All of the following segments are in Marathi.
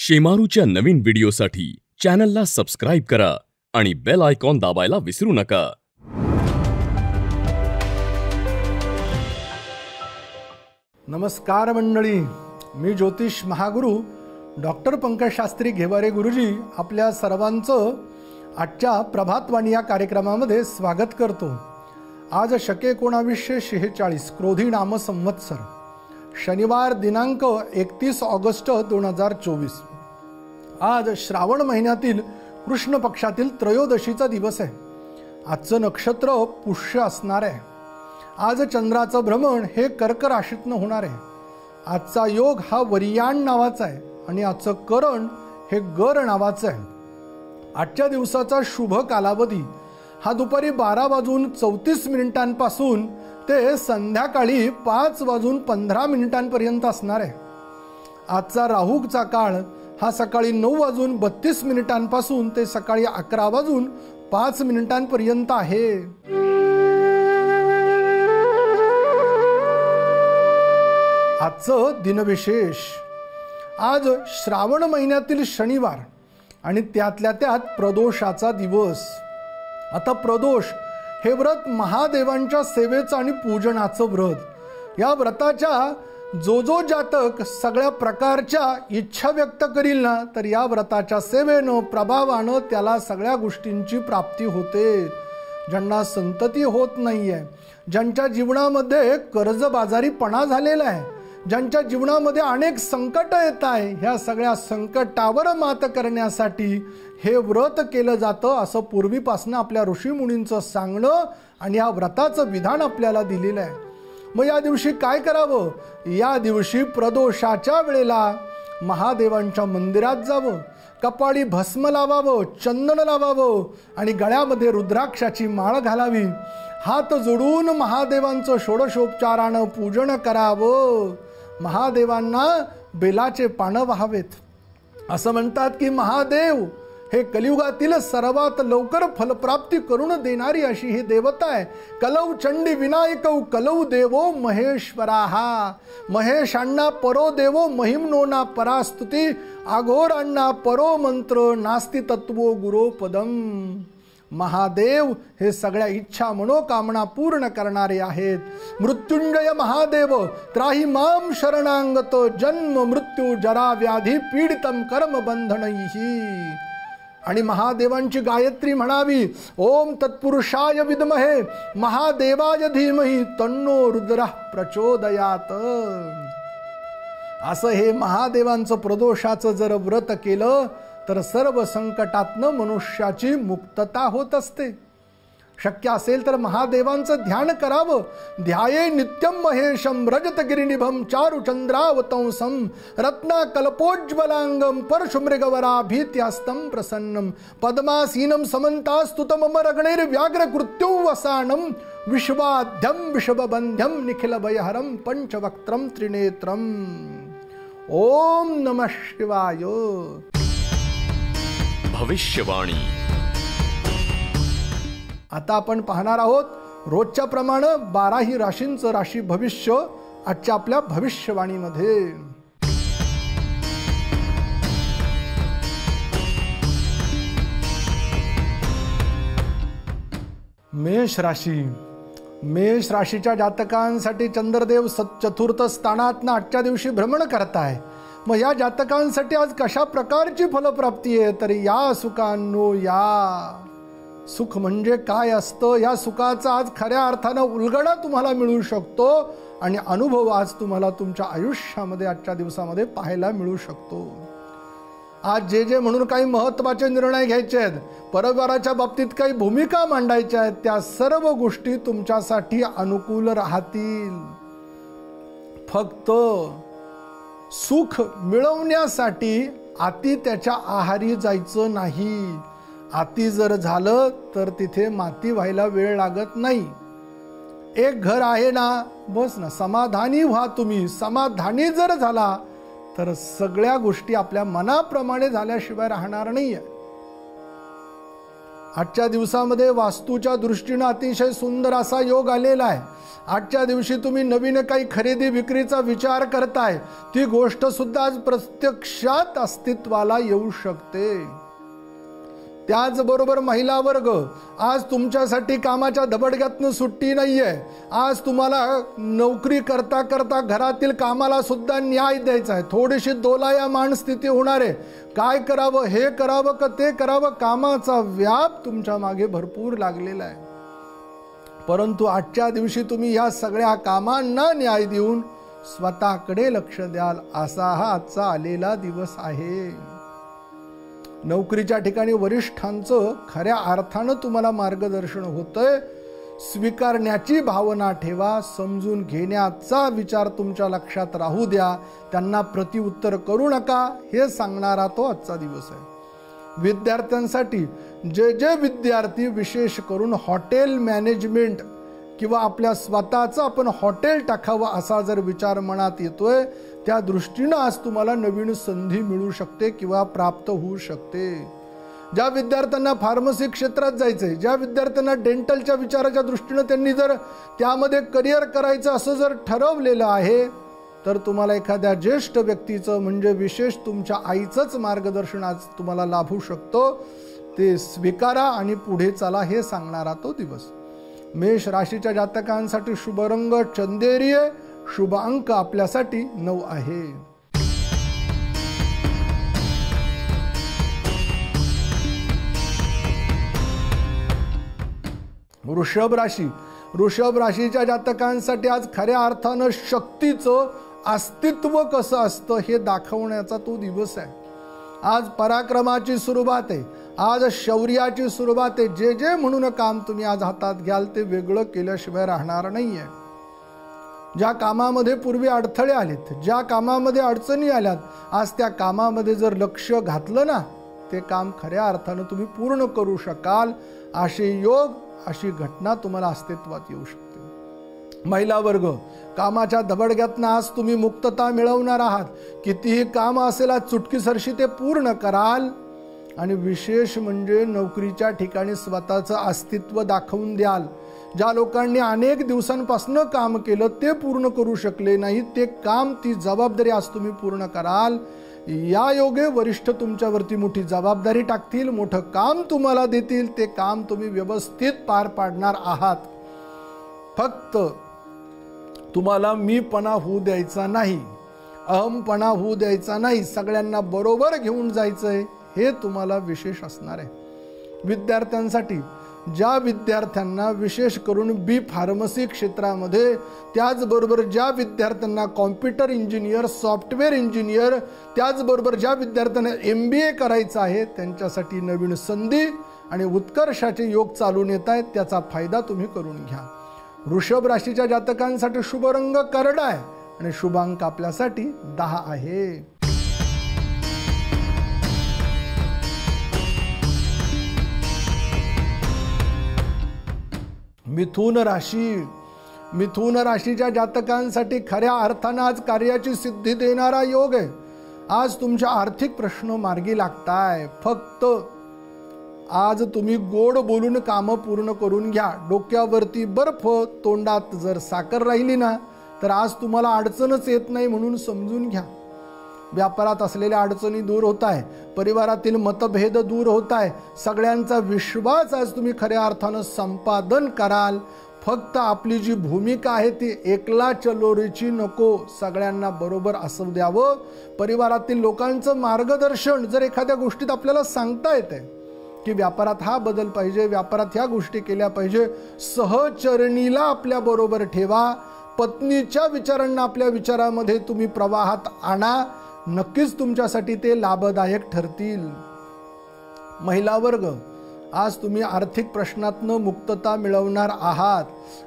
शेमारूच्या नवीन व्हिडिओसाठी चॅनलला सबस्क्राईब करा आणि बेल आयकॉन दाबायला विसरू नका. नमस्कार मंडळी. मी ज्योतिष महागुरू डॉक्टर पंकज शास्त्री घेवारे गुरुजी आपल्या सर्वांचं आजच्या प्रभातवाणी या कार्यक्रमामध्ये स्वागत करतो. आज शके एकोणावीसशे शेहेचाळीस क्रोधी नाम संवत्सर. शनिवार दिनांक एकतीस ऑगस्ट दोन हजार चोवीस. आज श्रावण महिन्यातील कृष्ण पक्षातील त्रयोदशीचा दिवस आहे. आजचं नक्षत्र पुष्य असणार आहे. आज चंद्राचं भ्रमण हे कर्क राशीतनं होणार आहे. आजचा योग हा वरियाण नावाचा आहे आणि आजचं करण हे गर नावाचं आहे. आजच्या दिवसाचा शुभ कालावधी हा दुपारी बारा वाजून चौतीस मिनिटांपासून ते संध्याकाळी पाच वाजून पंधरा मिनिटांपर्यंत असणार आहे. आजचा राहूचा काळ हा सकाळी नऊ वाजून बत्तीस मिनिटांपासून ते सकाळी अकरा वाजून पाच मिनिटांपर्यंत आहे. आजचं दिनविशेष. आज श्रावण महिन्यातील शनिवार आणि त्यातल्या त्यात प्रदोषाचा दिवस. आता प्रदोष हे व्रत महादेवांच्या सेवेचं आणि पूजनाचं व्रत. या व्रताच्या जो जो जातक सगळ्या प्रकारच्या इच्छा व्यक्त करील ना तर या व्रताच्या सेवेनं प्रभावानं त्याला सगळ्या गोष्टींची प्राप्ती होते. ज्यांना संतती होत नाहीये ज्यांच्या जीवनामध्ये कर्जबाजारीपणा झालेला आहे ज्यांच्या जीवनामध्ये अनेक संकट येत आहे ह्या सगळ्या संकटावर मात करण्यासाठी हे व्रत केलं जातं असं पूर्वीपासून आपल्या ऋषीमुनींचं सांगणं आणि या व्रताचं विधान आपल्याला दिलेलं आहे. मग या दिवशी काय करावं? या दिवशी प्रदोषाच्या वेळेला महादेवांच्या मंदिरात जावं. कपाळी भस्म लावावं चंदन लावावं आणि गळ्यामध्ये रुद्राक्षाची माळ घालावी. हात जोडून महादेवांचं षोडशोपचारानं पूजन करावं. महादेवांना बेलाचे पानं व्हावेत. असं म्हणतात की महादेव हे कलियुगातील सर्वात लवकर फलप्राप्ती करून देणारी अशी ही देवता आहे. कलौ चंडी विनायक कलौ देवो महेश्वरा. हा महेशांना परो देवो महिमनोना परास्तुती. आघोरांना परो मंत्र नास्ती तत्वो गुरो पदम महादेव हे सगळ्या इच्छा मनोकामना पूर्ण करणारे आहेत. मृत्युंजय महादेव त्राही माम शरणांगत. जन्म मृत्यू जरा व्याधी पीडितम कर्म बंधनही आणि महादेवांची गायत्री म्हणावी ओम तत्पुरुषाय विद्महे महादेवाय धीमही तन्नो रुद्र प्रचोदयात. असं हे महादेवांचं प्रदोषाचं जर व्रत केलं तर सर्व संकटातनं मनुष्याची मुक्तता होत असते. शक्य असेल तर महादेवांचं ध्यान करावं. ध्याये नित्यम महेशम रजतगिरिनिभम चारुचंद्रावतंसम रत्ना कल्पोज्वलांगम परशुमृगवरा प्रसन्नम पद्मासीनम समंतास्तुतम रगणैर व्याघ्र कृत्यो वसानम विश्वाध्यम विषबंध्यम निखिल भयहरम पंचवक्त्रम त्रिनेत्रम. ओम नम शिवाय. भविष्यवाणी. आता आपण पाहणार आहोत रोजच्या प्रमाणे बाराही राशींचं राशी भविष्य आजच्या आपल्या भविष्यवाणीमध्ये. मेष राशी. मेष राशीच्या जातकांसाठी चंद्रदेव सत चतुर्थ स्थानात आजच्या दिवशी भ्रमण करताय. मग या जातकांसाठी आज कशा प्रकारची फलप्राप्ती आहे? तर या सुखांनो या. सुख म्हणजे काय असतं? या सुखाचा आज खऱ्या अर्थानं उलगडा तुम्हाला मिळू शकतो आणि अनुभव आज तुम्हाला तुमच्या आयुष्यामध्ये आजच्या दिवसामध्ये पाहायला मिळू शकतो. आज जे जे म्हणून काही महत्त्वाचे निर्णय घ्यायचे आहेत परिवाराच्या बाबतीत काही भूमिका मांडायच्या आहेत त्या सर्व गोष्टी तुमच्यासाठी अनुकूल राहतील. फक्त सुख मिळवण्यासाठी आती त्याच्या आहारी जायचं नाही. आती जर झालं तर तिथे माती व्हायला वेळ लागत नाही. एक घर आहे ना बस ना समाधानी व्हा तुम्ही. समाधानी जर झाला तर सगळ्या गोष्टी आपल्या मनाप्रमाणे झाल्याशिवाय राहणार नाहीये. आजच्या दिवसामध्ये वास्तूच्या दृष्टीनं अतिशय सुंदर असा योग आलेला आहे. आजच्या दिवशी तुम्ही नवीन काही खरेदी विक्रीचा विचार करताय. ती गोष्ट सुद्धा आज प्रत्यक्षात अस्तित्वाला येऊ शकते. त्याचबरोबर महिला वर्ग आज तुमच्यासाठी कामाच्या दबडग्यातनं सुट्टी नाही आहे आज तुम्हाला नोकरी करता करता घरातील कामाला सुद्धा न्याय द्यायचा आहे. थोडीशी दोलायमान स्थिती होणार आहे. काय करावं हे करावं का ते करावं कामाचा व्याप तुमच्या मागे भरपूर लागलेला आहे. परंतु आजच्या दिवशी तुम्ही या सगळ्या कामांना न्याय देऊन स्वतःकडे लक्ष द्याल. असा हा आजचा आलेला दिवस आहे. नोकरीच्या ठिकाणी वरिष्ठांचं खऱ्या अर्थानं तुम्हाला मार्गदर्शन होतंय. स्वीकारण्याची भावना ठेवा समजून घेण्याचा विचार तुमच्या लक्षात राहू द्या. त्यांना प्रतिउत्तर करू नका हे सांगणारा तो आजचा दिवस आहे. विद्यार्थ्यांसाठी जे जे विद्यार्थी विशेष करून हॉटेल मॅनेजमेंट किंवा आपल्या स्वतःचं आपण हॉटेल टाकावं असा जर विचार मनात येतोय त्या दृष्टीनं आज तुम्हाला नवीन संधी मिळू शकते किंवा प्राप्त होऊ शकते. ज्या विद्यार्थ्यांना फार्मसी क्षेत्रात जायचं आहे ज्या विद्यार्थ्यांना डेंटलच्या विचाराच्या दृष्टीनं त्यांनी जर त्यामध्ये करिअर करायचं असं जर ठरवलेलं आहे तर तुम्हाला एखाद्या ज्येष्ठ व्यक्तीचं म्हणजे विशेष तुमच्या आईचंच मार्गदर्शन आज तुम्हाला लाभू शकतो. ते स्वीकारा आणि पुढे चला हे सांगणारा तो दिवस. मेष राशीच्या जातकांसाठी शुभरंग चंदेरीय शुभ अंक आपल्यासाठी नऊ आहे. वृषभ राशी. वृषभ राशीच्या जातकांसाठी आज खऱ्या अर्थानं शक्तीचं अस्तित्व कसं असतं हे दाखवण्याचा तो दिवस आहे. आज पराक्रमाची सुरुवात आहे. आज शौर्याची सुरुवात आहे. जे जे म्हणून काम तुम्ही आज हातात घ्याल ते वेगळं केल्याशिवाय राहणार नाही आहे ज्या कामामध्ये पूर्वी अडथळे आलेत ज्या कामामध्ये अडचणी आल्यात आज त्या कामामध्ये जर लक्ष घातलं ना ते काम खऱ्या अर्थानं तुम्ही पूर्ण करू शकाल. असे योग अशी घटना तुम्हाला अस्तित्वात येऊ शकते. महिला वर्ग कामाच्या दबडग्यातनं आज तुम्ही मुक्तता मिळवणार आहात. कितीही काम असेल आज चुटकीसरशी ते पूर्ण कराल. आणि विशेष म्हणजे नोकरीच्या ठिकाणी स्वतःचं अस्तित्व दाखवून द्याल. ज्या लोकांनी अनेक दिवसांपासून काम केलं ते पूर्ण करू शकले नाही ते काम ती जबाबदारी आज तुम्ही पूर्ण कराल. या योगे वरिष्ठ तुमच्यावरती मोठी जबाबदारी टाकतील मोठं काम तुम्हाला देतील ते काम तुम्ही व्यवस्थित पार पाडणार आहात. फक्त तुम्हाला मीपणा होऊ द्यायचा नाही अहमपणा होऊ द्यायचा नाही सगळ्यांना बरोबर घेऊन जायचंय हे तुम्हाला विशेष असणार आहे. विद्यार्थ्यांसाठी ज्या विद्यार्थ्यांना विशेष करून बी फार्मसी क्षेत्रामध्ये त्याचबरोबर ज्या विद्यार्थ्यांना कॉम्प्युटर इंजिनियर सॉफ्टवेअर इंजिनियर त्याचबरोबर ज्या विद्यार्थ्यांना एम बी ए करायचं आहे त्यांच्यासाठी नवीन संधी आणि उत्कर्षाचे योग चालून येत आहेत त्याचा फायदा तुम्ही करून घ्या. वृषभ राशीच्या जातकांसाठी शुभ रंग करडा आहे आणि शुभांक आपल्यासाठी दहा आहे. मिथुन राशी. मिथुन राशीच्या जातकांसाठी खऱ्या अर्थानं आज कार्याची सिद्धी देणारा योग आहे. आज तुमच्या आर्थिक प्रश्न मार्गी लागताय. फक्त आज तुम्ही गोड बोलून कामं पूर्ण करून घ्या. डोक्यावरती बर्फ तोंडात जर साखर राहिली ना तर आज तुम्हाला अडचणच येत नाही म्हणून समजून घ्या. व्यापारात असलेल्या अडचणी दूर होत आहे. परिवारातील मतभेद दूर होत आहे. सगळ्यांचा विश्वास आज तुम्ही खऱ्या अर्थानं संपादन कराल. फक्त आपली जी भूमिका आहे ती एकला चलोरीची नको. सगळ्यांना बरोबर असं द्यावं. परिवारातील लोकांचं मार्गदर्शन जर एखाद्या गोष्टीत आपल्याला सांगता येते की व्यापारात हा बदल पाहिजे व्यापारात ह्या गोष्टी केल्या पाहिजे सहचरणीला आपल्या बरोबर ठेवा. पत्नीच्या विचारांना आपल्या विचारामध्ये तुम्ही प्रवाहात आणा. नक्कीच तुमच्यासाठी ते लाभदायक ठरतील. महिला वर्ग आज तुम्ही आर्थिक प्रश्नातनं मुक्तता मिळवणार आहात.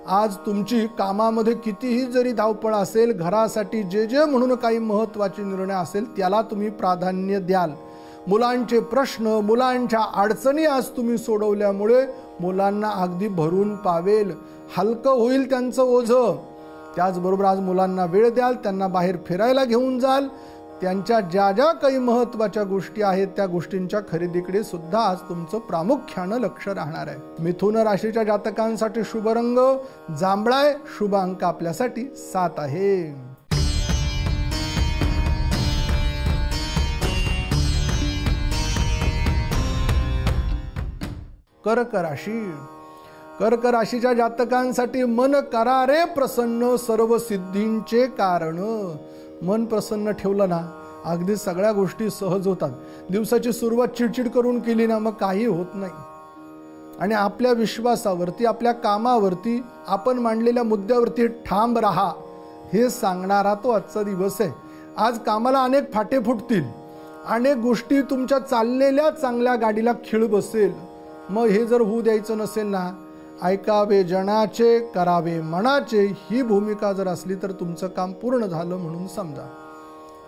आज तुमची कामामध्ये कितीही जरी धावपळ असेल घरासाठी जे जे म्हणून काही महत्त्वाचे निर्णय असेल त्याला तुम्ही प्राधान्य द्याल. मुलांचे प्रश्न मुलांच्या अडचणी आज तुम्ही सोडवल्यामुळे मुलांना अगदी भरून पावेल. हलकं होईल त्यांचं ओझं. त्याचबरोबर आज मुलांना वेळ द्याल त्यांना बाहेर फिरायला घेऊन जाल. त्यांच्या ज्या ज्या काही महत्त्वाच्या गोष्टी आहेत त्या गोष्टींच्या खरेदीकडे सुद्धा आज तुमचं प्रामुख्यानं लक्ष राहणार आहे. मिथुन राशीच्या जातकांसाठी शुभ रंग जांभळाय शुभ अंक आपल्यासाठी सात आहे. कर्क राशी. कर्क राशीच्या जातकांसाठी मन करारे प्रसन्न सर्व सिद्धींचे कारण. मन प्रसन्न ठेवलं ना अगदी सगळ्या गोष्टी सहज होतात. दिवसाची सुरुवात चिडचिड करून केली ना मग काही होत नाही. आणि आपल्या विश्वासावरती आपल्या कामावरती आपण मांडलेल्या मुद्द्यावरती ठाम राहा हे सांगणारा तो आजचा दिवस आहे. आज कामाला अनेक फाटे फुटतील अनेक गोष्टी तुमच्या चाललेल्या चांगल्या गाडीला खिळ बसेल. मग हे जर होऊ द्यायचं नसेल ना ऐकावे जनाचे करावे मनाचे ही भूमिका जर असली तर तुमचं काम पूर्ण झालं म्हणून समजा.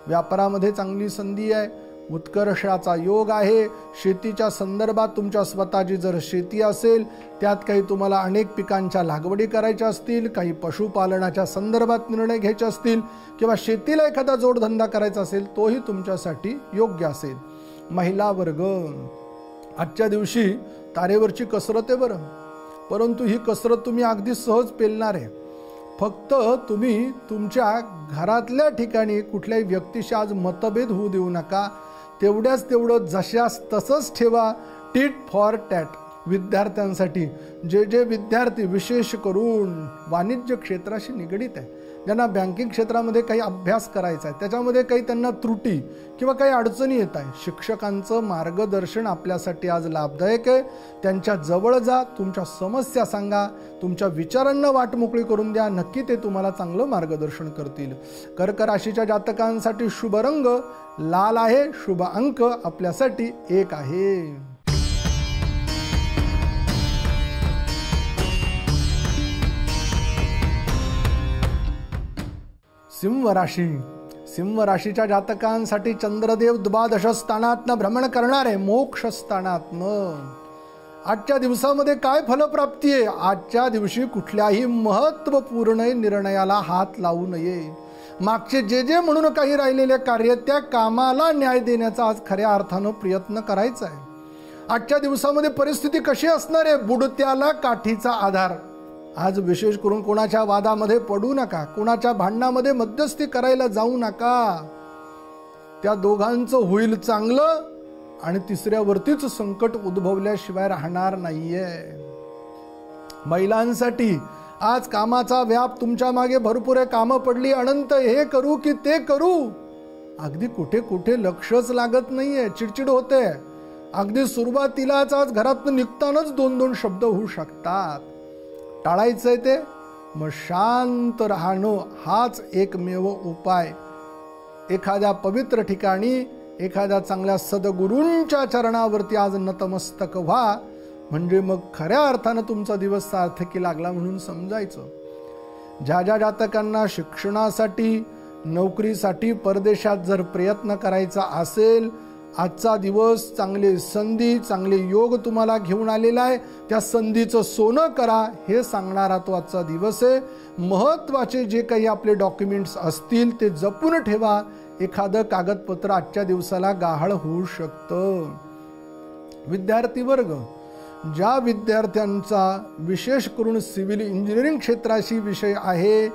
व्यापारामध्ये चांगली संधी आहे उत्कर्षाचा योग आहे शेतीच्या संदर्भात तुमच्या स्वतःची जर शेती असेल त्यात काही तुम्हाला अनेक पिकांच्या लागवडी करायच्या असतील काही पशुपालनाच्या संदर्भात निर्णय घ्यायचे असतील किंवा शेतीला एखादा जोडधंदा करायचा असेल तोही तुमच्यासाठी योग्य असेल. महिला वर्ग. आजच्या दिवशी तारेवरची कसरत आहे बरं. परंतु ही कसरत तुम्ही अगदी सहज पेलणार आहे. फक्त तुम्ही तुमच्या घरातल्या ठिकाणी कुठल्याही व्यक्तीशी आज मतभेद होऊ देऊ नका. तेवढ्याच तेवढं जशास तसंच ठेवा. टीट फॉर टॅट विद्यार्थ्यांसाठी. जे जे विद्यार्थी विशेष करून वाणिज्य क्षेत्राशी निगडीत आहे ज्यांना बँकिंग क्षेत्रामध्ये काही अभ्यास करायचा आहे त्याच्यामध्ये काही त्यांना त्रुटी किंवा काही अडचणी येत आहे शिक्षकांचं मार्गदर्शन आपल्यासाठी आज लाभदायक आहे. त्यांच्या जवळ जा तुमच्या समस्या सांगा तुमच्या विचारांना वाट मोकळी करून द्या. नक्की ते तुम्हाला चांगलं मार्गदर्शन करतील. कर्क राशीच्या जातकांसाठी शुभ रंग लाल आहे शुभ अंक आपल्यासाठी एक आहे. सिंह राशी सिंह राशीच्या जातकांसाठी चंद्रदेव द्वादशस्थानातनं भ्रमण करणार आहे मोक्षस्थानातनं. आजच्या दिवसामध्ये काय फलप्राप्ती आहे? आजच्या दिवशी कुठल्याही महत्त्वपूर्ण निर्णयाला हात लावू नये. मागचे जे जे म्हणून काही राहिलेले कार्य त्या कामाला न्याय देण्याचा आज खऱ्या अर्थानं प्रयत्न करायचा आहे. आजच्या दिवसामध्ये परिस्थिती कशी असणार आहे? बुडत्याला काठीचा आधार. आज विशेष करून कोणाच्या वादामध्ये पडू नका कोणाच्या भांडणामध्ये मध्यस्थी करायला जाऊ नका. त्या दोघांचं होईल चांगलं आणि तिसऱ्यावरतीच संकट उद्भवल्याशिवाय राहणार नाहीये. महिलांसाठी आज कामाचा व्याप तुमच्या मागे भरपूर आहे कामं पडली अनंत हे करू की ते करू. अगदी कुठे कुठे लक्षच लागत नाहीये चिडचिड होते. अगदी सुरुवातीलाच आज घरातून निघतानाच दोन दोन शब्द होऊ शकतात. टाळायचं आहे ते? मग शांत राहणं हाच एकमेव उपाय. एखाद्या पवित्र ठिकाणी एखाद्या चांगल्या सदगुरूंच्या चरणावरती आज नतमस्तक व्हा. म्हणजे मग खऱ्या अर्थानं तुमचा दिवस सार्थकी लागला म्हणून समजायचं. ज्या ज्या जातकांना शिक्षणासाठी नोकरीसाठी परदेशात जर प्रयत्न करायचा असेल आजचा दिवस चांगले संधी चांगले योग तुम्हाला घेऊन आलेला आहे. त्या संधीचं सोनं करा हे सांगणारा तो आजचा दिवस आहे. महत्त्वाचे जे काही आपले डॉक्युमेंट्स असतील ते जपून ठेवा. एखादं कागदपत्र आजच्या दिवसाला गाहाळ होऊ शकतं. विद्यार्थी वर्ग ज्या विद्यार्थ्यांचा विशेष करून सिव्हिल इंजिनिअरिंग क्षेत्राशी विषय आहे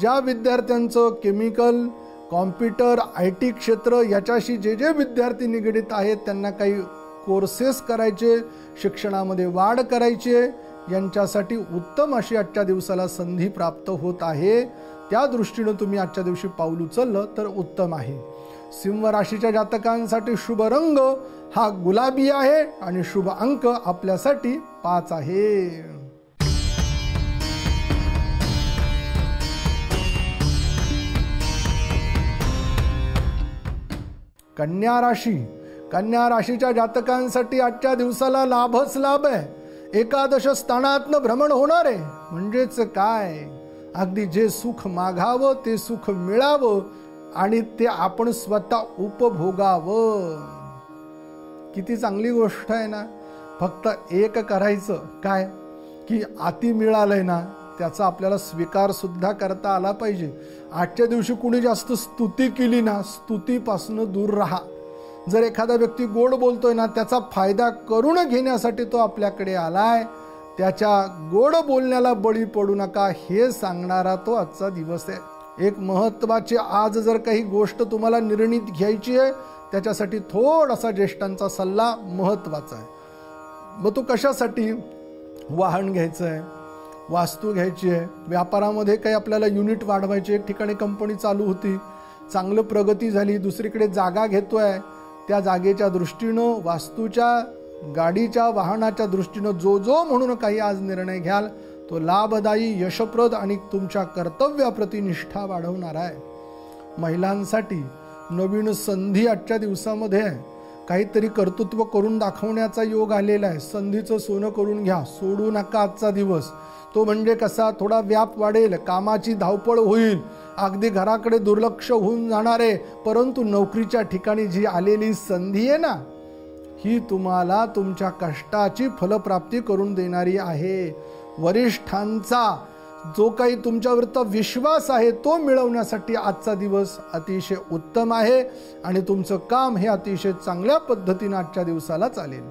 ज्या विद्यार्थ्यांचं केमिकल कॉम्प्युटर आय टी क्षेत्र याच्याशी जे जे विद्यार्थी निगडीत आहेत त्यांना काही कोर्सेस करायचे शिक्षणामध्ये वाढ करायचे यांच्यासाठी उत्तम अशी आजच्या दिवसाला संधी प्राप्त होत आहे. त्या दृष्टीनं तुम्ही आजच्या दिवशी पाऊल उचललं तर उत्तम आहे. सिंह राशीच्या जातकांसाठी शुभ रंग हा गुलाबी आहे आणि शुभ अंक आपल्यासाठी पाच आहे. कन्या राशी. कन्या राशीच्या जातकांसाठी आजच्या दिवसाला लाभच लाभ आहे. एकादश स्थानातनं भ्रमण होणार आहे. म्हणजेच काय? अगदी जे सुख मागावं ते सुख मिळावं आणि ते आपण स्वतः उपभोगावं. किती चांगली गोष्ट आहे ना? फक्त एक करायचं. काय? की अति मिळालंय ना त्याचा आपल्याला स्वीकार सुद्धा करता आला पाहिजे. आजच्या दिवशी कुणी जास्त स्तुती केली ना स्तुतीपासून दूर राहा. जर एखादा व्यक्ती गोड बोलतोय ना त्याचा फायदा करून घेण्यासाठी तो आपल्याकडे आलाय. त्याच्या गोड बोलण्याला बळी पडू नका हे सांगणारा तो आजचा दिवस आहे. एक महत्वाची आज जर काही गोष्ट तुम्हाला निर्णित घ्यायची आहे त्याच्यासाठी थोडासा ज्येष्ठांचा सल्ला महत्त्वाचा आहे. मग तो कशासाठी वाहन घ्यायचं आहे वास्तू घ्यायची आहे. व्यापारामध्ये काही आपल्याला युनिट वाढवायची एक ठिकाणी कंपनी चालू होती. चांगलं प्रगती झाली. दुसरीकडे जागा घेतोय. त्या जागेच्या दृष्टीनं वास्तूच्या गाडीच्या वाहनाच्या दृष्टीनं जो जो म्हणून काही आज निर्णय घ्याल तो लाभदायी यशप्रद आणि तुमच्या कर्तव्याप्रती निष्ठा वाढवणारा आहे. महिलांसाठी नवीन संधी आजच्या दिवसामध्ये आहे. काहीतरी कर्तृत्व करून दाखवण्याचा योग आलेला आहे. संधीचं सोनं करून घ्या. सोडू नका आजचा दिवस. तो म्हणजे कसा? थोडा व्याप वाढेल कामाची धावपळ होईल. अगदी घराकडे दुर्लक्ष होऊन जाणार आहे परंतु नोकरीच्या ठिकाणी जी आलेली संधी आहे ना ही तुम्हाला तुमच्या कष्टाची फलप्राप्ती करून देणारी आहे. वरिष्ठांचा जो काही तुमच्यावरचा विश्वास आहे तो मिळवण्यासाठी आजचा दिवस अतिशय उत्तम आहे आणि तुमचं काम हे अतिशय चांगल्या पद्धतीनं आजच्या दिवसाला चालेल.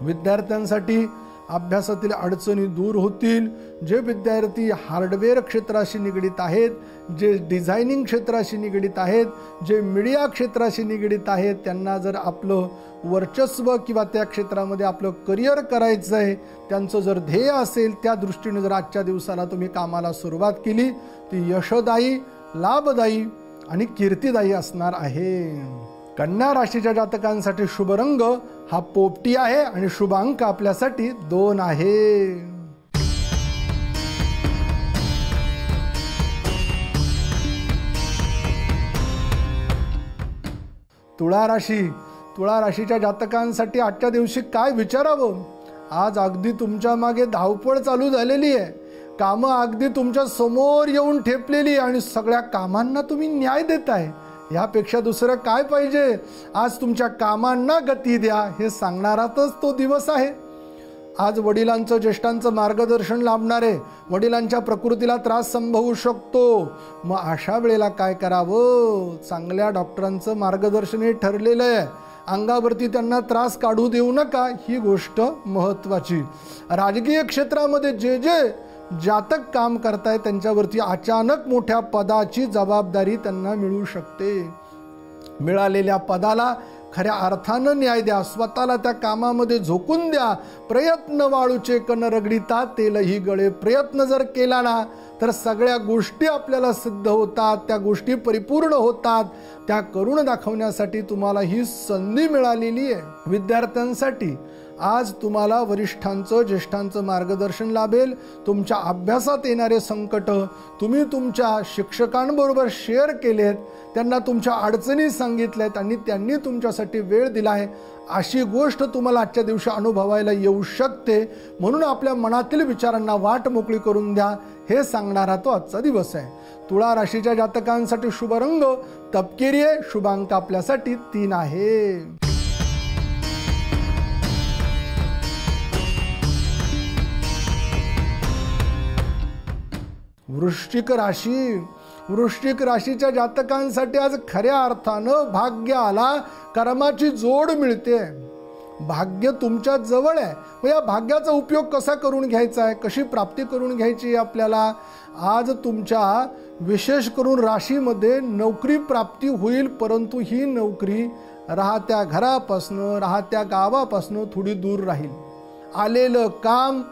विद्यार्थ्यांसाठी अभ्यासातील अडचणी दूर होतील. जे विद्यार्थी हार्डवेअर क्षेत्राशी निगडीत आहेत जे डिझायनिंग क्षेत्राशी निगडीत आहेत जे मीडिया क्षेत्राशी निगडीत आहेत त्यांना जर आपलं वर्चस्व किंवा त्या क्षेत्रामध्ये आपलं करिअर करायचं आहे त्यांचं जर ध्येय असेल त्या दृष्टीने जर आजच्या दिवसाला तुम्ही कामाला सुरुवात केली ती यशदायी लाभदायी आणि कीर्तिदायी असणार आहे. कन्या राशीच्या जातकांसाठी शुभ रंग हा पोपटी आहे आणि शुभांक आपल्यासाठी दोन आहे. तुळा राशी तुळा राशीच्या जातकांसाठी आजच्या दिवशी काय विचारावं? आज अगदी तुमच्या मागे धावपळ चालू झालेली आहे. कामं अगदी तुमच्यासमोर येऊन ठेपलेली आणि सगळ्या कामांना तुम्ही न्याय देताय. यापेक्षा दुसरं काय पाहिजे? आज तुमच्या कामांना गती द्या हे सांगणारातच तो दिवस आहे. आज वडिलांचं ज्येष्ठांचं मार्गदर्शन लाभणारे वडिलांच्या प्रकृतीला त्रास संभवू शकतो. मग अशा वेळेला काय करावं? चांगल्या डॉक्टरांचं मार्गदर्शन हे ठरलेलं आहे. अंगावरती त्यांना त्रास काढू देऊ नका ही गोष्ट महत्त्वाची. राजकीय क्षेत्रामध्ये जे जे जातक काम करताय त्यांच्यावरती अचानक मोठ्या पदाची जबाबदारी त्यांना मिळू शकते. मिळालेल्या पदाला खऱ्या अर्थानं न्याय द्या स्वतःला त्या कामामध्ये झोकून द्या. प्रयत्न वाळूचे कण रगडिता तेलही गळे. प्रयत्न जर केला ना तर सगळ्या गोष्टी आपल्याला सिद्ध होतात त्या गोष्टी परिपूर्ण होतात. त्या करून दाखवण्यासाठी तुम्हाला ही संधी मिळालेली आहे. विद्यार्थ्यांसाठी आज तुम्हाला वरिष्ठांचं ज्येष्ठांचं मार्गदर्शन लाभेल. तुमच्या अभ्यासात येणारे संकट तुम्ही तुमच्या शिक्षकांबरोबर शेअर केलेत. त्यांना तुमच्या अडचणी सांगितल्यात आणि त्यांनी तुमच्यासाठी वेळ दिला आहे अशी गोष्ट तुम्हाला आजच्या दिवशी अनुभवायला येऊ शकते. म्हणून आपल्या मनातील विचारांना वाट मोकळी करून द्या. हे सांगणारा तो आजचा दिवस आहे. तुळा राशीच्या जातकांसाठी शुभ रंग तपकिरी आहे. शुभांक आपल्यासाठी तीन आहे. वृश्चिक राशी. वृश्चिक राशीच्या जातकांसाठी आज खऱ्या अर्थानं भाग्य आला कर्माची जोड मिळते. भाग्य तुमच्या जवळ आहे. मग या भाग्याचा उपयोग कसा करून घ्यायचा आहे? कशी प्राप्ती करून घ्यायची आहे आपल्याला? आज तुमच्या विशेष करून राशीमध्ये नोकरी प्राप्ती होईल परंतु ही नोकरी राहत्या घरापासनं राहत्या गावापासनं थोडी दूर राहील. आलेलं काम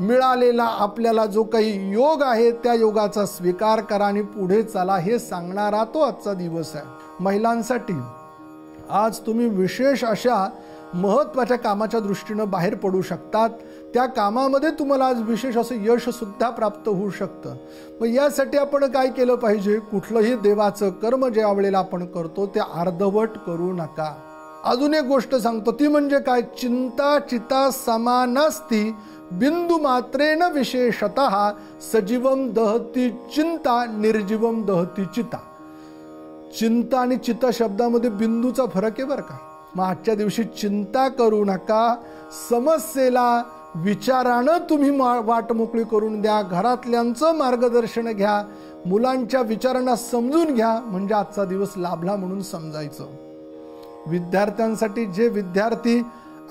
मिळालेला आपल्याला जो काही योग आहे त्या योगाचा स्वीकार करा आणि पुढे चला हे सांगणारा तो आजचा दिवस आहे. महिलांसाठी आज तुम्ही विशेष अशा महत्त्वाच्या कामाच्या दृष्टीनं बाहेर पडू शकतात. त्या कामामध्ये तुम्हाला आज विशेष असं यशसुद्धा प्राप्त होऊ शकतं. मग यासाठी आपण काय केलं पाहिजे? कुठलंही देवाचं कर्म ज्या वेळेला आपण करतो ते अर्धवट करू नका. अजून एक गोष्ट सांगतो ती म्हणजे काय? चिंता चिता समानस्ती बिंदू मात्रेन विशेषत सजीवम दहती चिंता निर्जीवम दहती चिता. चिंता आणि चिता शब्दामध्ये बिंदूचा फरक आहे बरं का? मग आजच्या दिवशी चिंता करू नका समस्येला विचारानं तुम्ही मा- वाट मोकळी करून द्या घरातल्यांचं मार्गदर्शन घ्या मुलांच्या विचारांना समजून घ्या म्हणजे आजचा दिवस लाभला म्हणून समजायचं. विद्यार्थ्यांसाठी जे विद्यार्थी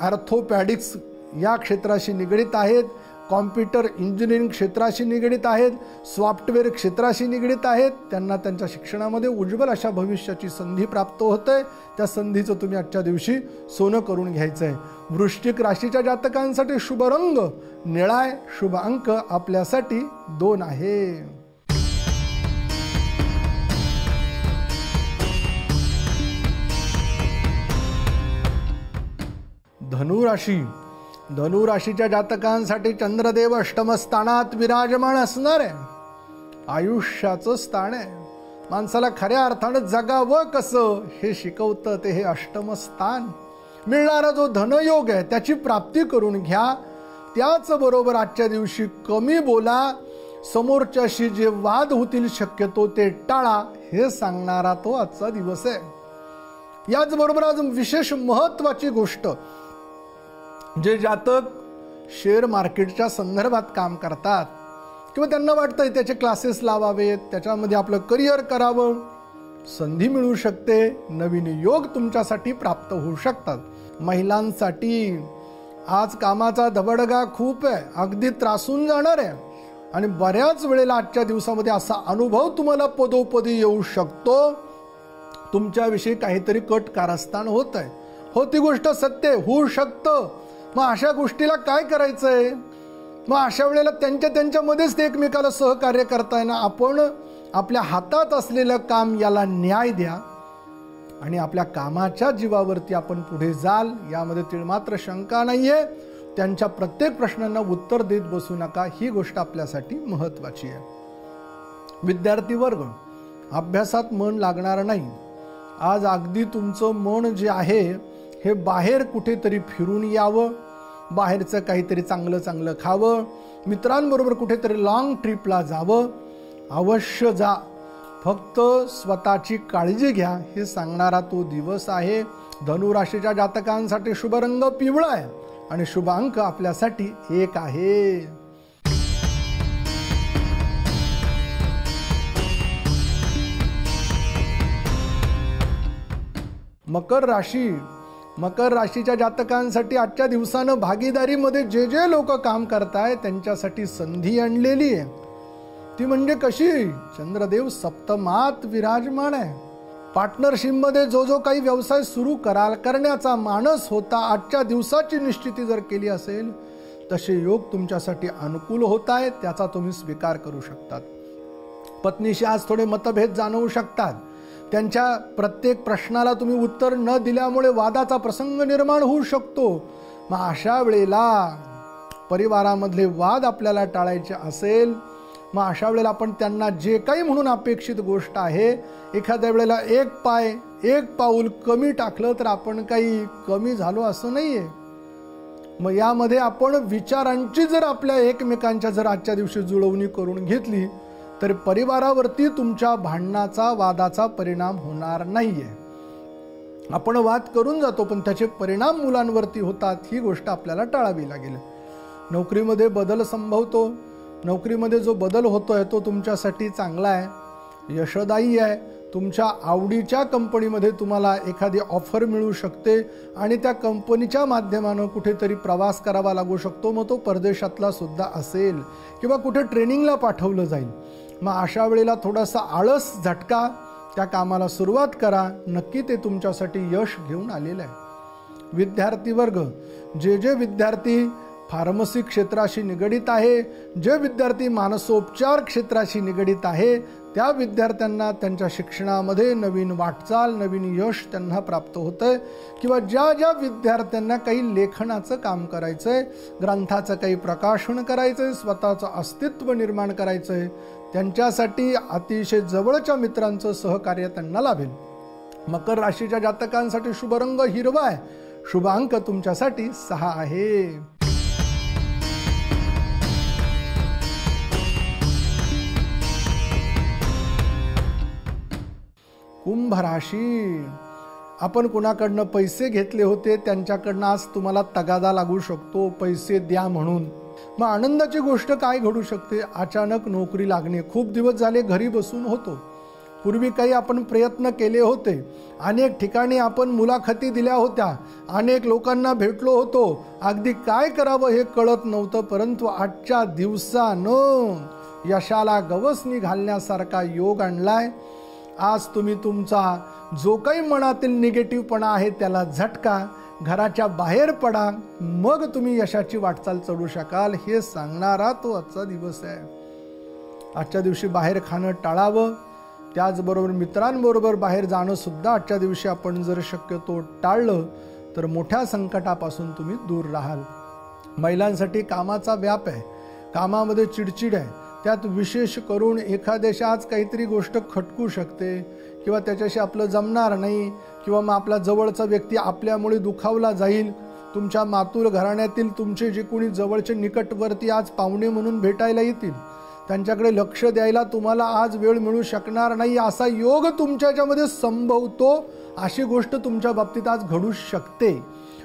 आर्थोपॅडिक्स या क्षेत्राशी निगडीत आहेत कॉम्प्युटर इंजिनिअरिंग क्षेत्राशी निगडीत आहेत सॉफ्टवेअर क्षेत्राशी निगडीत आहेत त्यांना त्यांच्या शिक्षणामध्ये उज्ज्वल अशा भविष्याची संधी प्राप्त होते. त्या संधीचं तुम्ही आजच्या दिवशी सोनं करून घ्यायचं आहे वृश्चिक राशीच्या जातकांसाठी शुभ रंग निळाय शुभ अंक आपल्यासाठी दोन आहे. धनुराशी. धनुराशीच्या जातकांसाठी चंद्रदेव अष्टम स्थानात विराजमान असणार. आहे आयुष्याचं स्थान आहे. माणसाला खऱ्या अर्थानं जगावं कसं हे शिकवतं ते हे अष्टम स्थान मिळणारा जो धनयोग आहे त्याची प्राप्ती करून घ्या. त्याच बरोबर आजच्या दिवशी कमी बोला. समोरच्याशी जे वाद होतील शक्यतो ते टाळा हे सांगणारा तो आजचा दिवस आहे. याचबरोबर आज विशेष महत्वाची गोष्ट जे जातक शेअर मार्केटच्या संदर्भात काम करतात किंवा त्यांना वाटतं त्याचे क्लासेस लावावेत त्याच्यामध्ये आपलं करिअर करावं संधी मिळू शकते नवीन योग तुमच्यासाठी प्राप्त होऊ शकतात. महिलांसाठी आज कामाचा धबडगा खूप आहे अगदी त्रासून जाणार आहे. आणि बऱ्याच वेळेला आजच्या दिवसामध्ये असा अनुभव तुम्हाला पदोपदी येऊ शकतो. तुमच्याविषयी काहीतरी कट कारस्थान होत आहे हो ती गोष्ट सत्य होऊ शकतं. मग अशा गोष्टीला काय करायचंय? मग अशा वेळेला त्यांच्या त्यांच्यामध्येच ते एकमेकाला सहकार्य करताय ना? आपण आपल्या हातात असलेलं काम याला न्याय द्या आणि आपल्या कामाच्या जीवावरती आपण पुढे जाल. यामध्ये तिळमात्र शंका नाहीये. त्यांच्या प्रत्येक प्रश्नांना उत्तर देत बसू नका. ही गोष्ट आपल्यासाठी महत्वाची आहे. विद्यार्थी वर्ग अभ्यासात मन लागणार नाही. आज अगदी तुमचं मन जे आहे हे बाहेर कुठेतरी फिरून यावं बाहेरचं काहीतरी चांगलं चांगलं खावं मित्रांबरोबर कुठेतरी लाँग ट्रिपला जावं. अवश्य जा. फक्त स्वतःची काळजी घ्या हे सांगणारा तो दिवस आहे. धनुराशीच्या जातकांसाठी शुभ रंग पिवळा आहे आणि शुभ अंक आपल्यासाठी एक आहे. मकर राशी मकर राशीच्या जातकांसाठी आजच्या दिवसानं भागीदारीमध्ये जे जे लोक काम करताय त्यांच्यासाठी संधी आणलेली आहे. ती म्हणजे कशी? चंद्रदेव सप्तमात विराजमान आहे. पार्टनरशिपमध्ये जो जो काही व्यवसाय सुरू कराल करण्याचा मानस होता आजच्या दिवसाची निश्चिती जर केली असेल तसे योग तुमच्यासाठी अनुकूल होत आहेत त्याचा तुम्ही स्वीकार करू शकतात. पत्नीशी आज थोडे मतभेद जाणवू शकतात. त्यांच्या प्रत्येक प्रश्नाला तुम्ही उत्तर न दिल्यामुळे वादाचा प्रसंग निर्माण होऊ शकतो. मग अशा वेळेला परिवारामधले वाद आपल्याला टाळायचे असेल मग अशा वेळेला आपण त्यांना जे काही म्हणून अपेक्षित गोष्ट आहे एखाद्या वेळेला एक पाय एक पाऊल कमी टाकलं तर आपण काही कमी झालो असं नाही आहे मग यामध्ये आपण विचारांची जर आपल्या एकमेकांच्या जर आजच्या दिवशी जुळवणी करून घेतली तर परिवारावरती तुमच्या भांडणाचा वादाचा परिणाम होणार नाहीये. आपण वाद करून जातो पण त्याचे परिणाम मुलांवरती होतात ही गोष्ट आपल्याला टाळावी लागेल. नोकरीमध्ये बदल संभवतो. नोकरीमध्ये जो बदल होतोय तो तुमच्यासाठी चांगला आहे. यशदायी आहे. तुमच्या आवडीच्या कंपनीमध्ये तुम्हाला एखादी ऑफर मिळू शकते आणि त्या कंपनीच्या माध्यमानं कुठेतरी प्रवास करावा लागू शकतो. मग तो परदेशातला सुद्धा असेल किंवा कुठे ट्रेनिंगला पाठवलं जाईल. मग अशा वेळेला थोडासा आळस झटका त्या कामाला सुरुवात करा. नक्की ते तुमच्यासाठी यश घेऊन आलेलं आहे. विद्यार्थी वर्ग जे जे विद्यार्थी फार्मसी क्षेत्राशी निगडीत आहे जे विद्यार्थी मानसोपचार क्षेत्राशी निगडीत आहे त्या विद्यार्थ्यांना त्यांच्या शिक्षणामध्ये नवीन वाटचाल नवीन यश त्यांना प्राप्त होतं आहे किंवा ज्या ज्या विद्यार्थ्यांना काही लेखनाचं काम करायचं आहे ग्रंथाचं काही प्रकाशन करायचं आहे स्वतःचं अस्तित्व निर्माण करायचं आहे त्यांच्यासाठी अतिशय जवळच्या मित्रांचं सहकार्य त्यांना लाभेल. मकर राशीच्या जातकांसाठी शुभ रंग हिरवा आहे. शुभ अंक तुमच्यासाठी सहा आहे. कुंभ राशी. आपण कुणाकडनं पैसे घेतले होते त्यांच्याकडनं आज तुम्हाला तगादा लागू शकतो. पैसे द्या म्हणून. मग आनंदाची गोष्ट काय घडू शकते? अचानक नोकरी लागणे. खूप दिवस झाले घरी बसून होतो. पूर्वी काही आपण प्रयत्न केले होते. अनेक ठिकाणी आपण मुलाखती दिल्या होत्या. अनेक लोकांना भेटलो होतो. अगदी काय करावं हे कळत नव्हतं परंतु आजच्या दिवसानं यशाला गवसणी घालण्यासारखा योग आणलाय. आज तुम्ही तुमचा जो काही मनातील निगेटिव्हपणा आहे त्याला झटका. घराच्या बाहेर पडा. मग तुम्ही यशाची वाटचाल चढू शकाल. हे सांगणारा तो आजचा दिवस आहे. आजच्या दिवशी बाहेर खाणं टाळावं. त्याचबरोबर मित्रांबरोबर बाहेर जाणं सुद्धा आजच्या दिवशी आपण जर शक्यतो टाळलं तर मोठ्या संकटापासून तुम्ही दूर राहाल. महिलांसाठी कामाचा व्याप आहे. कामामध्ये चिडचिड आहे. त्यात विशेष करून एखाद्याशी आज काहीतरी गोष्ट खटकू शकते किंवा त्याच्याशी आपलं जमणार नाही. किंवा मग आपला जवळचा व्यक्ती आपल्यामुळे दुखावला जाईल तुमच्या मातूर घराण्यातील तुमचे जे कोणी जवळचे निकटवर्ती आज पाहुणे म्हणून भेटायला येतील त्यांच्याकडे लक्ष द्यायला तुम्हाला आज वेळ मिळू शकणार नाही असा योग तुमच्या याच्यामध्ये संभवतो अशी गोष्ट तुमच्या बाबतीत आज घडू शकते.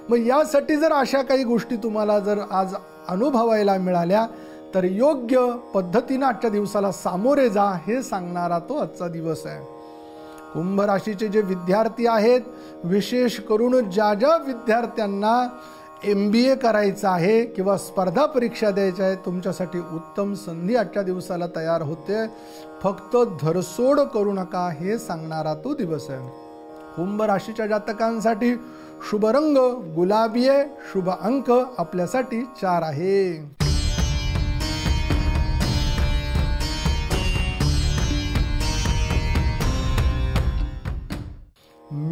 मग यासाठी जर अशा काही गोष्टी तुम्हाला जर आज अनुभवायला मिळाल्या तर योग्य पद्धतीनं आजच्या दिवसाला सामोरे जा हे सांगणारा तो आजचा दिवस आहे. कुंभ राशीचे जे विद्यार्थी आहेत विशेष करून ज्या ज्या विद्यार्थ्यांना एम बी ए करायचं आहे किंवा स्पर्धा परीक्षा द्यायच्या आहे तुमच्यासाठी उत्तम संधी आजच्या दिवसाला तयार होते. फक्त धरसोड करू नका हे सांगणारा तो दिवस आहे. कुंभ राशीच्या जातकांसाठी शुभ रंग गुलाबी आहे शुभ अंक आपल्यासाठी चार आहे.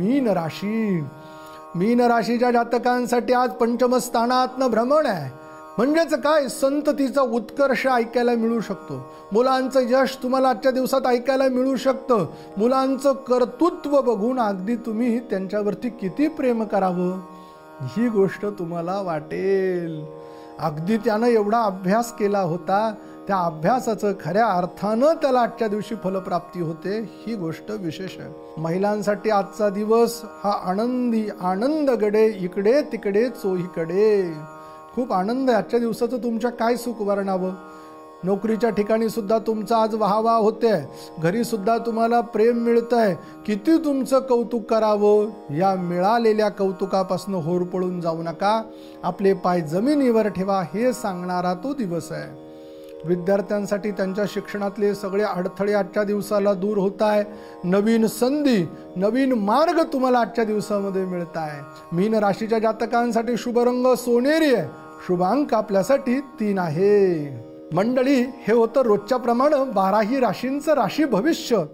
मीन राशी. मीन राशीच्या जातकांसाठी आज पंचमस्थानातनं भ्रमण आहे. म्हणजेच काय? संततीचा उत्कर्ष ऐकायला मिळू शकतो. मुलांचं यश तुम्हाला आजच्या दिवसात ऐकायला मिळू शकतं. मुलांचं कर्तृत्व बघून अगदी तुम्ही त्यांच्यावरती किती प्रेम करावं? ही गोष्ट तुम्हाला वाटेल. अगदी त्यानं एवढा अभ्यास केला होता. त्या अभ्यासाचं खऱ्या अर्थानं त्याला आजच्या दिवशी फलप्राप्ती होते ही गोष्ट विशेष आहे. महिलांसाठी आजचा दिवस हा आनंदी आनंद गडे इकडे तिकडे चोहीकडे. खूप आनंद आहे. आजच्या दिवसाचं तुमच्या काय सुख वर्णावं? नोकरीच्या ठिकाणी सुद्धा तुमचा आज वाहवा होते घरी सुद्धा तुम्हाला प्रेम मिळत आहे किती तुमचं कौतुक करावं? या मिळालेल्या कौतुकापासून होरपळून जाऊ नका. आपले पाय जमिनीवर ठेवा हे सांगणारा तो दिवस आहे. विद्यार्थ्यांसाठी त्यांच्या शिक्षणातले सगळे अडथळे आजच्या दिवसाला दूर होत आहे नवीन संधी नवीन मार्ग तुम्हाला आजच्या दिवसामध्ये मिळत आहे मीन राशीच्या जातकांसाठी शुभरंग सोनेरी आहे. शुभांक आपल्यासाठी तीन आहे. मंडळी हे होतं रोजच्याप्रमाणे बाराही राशींचं राशी भविष्य.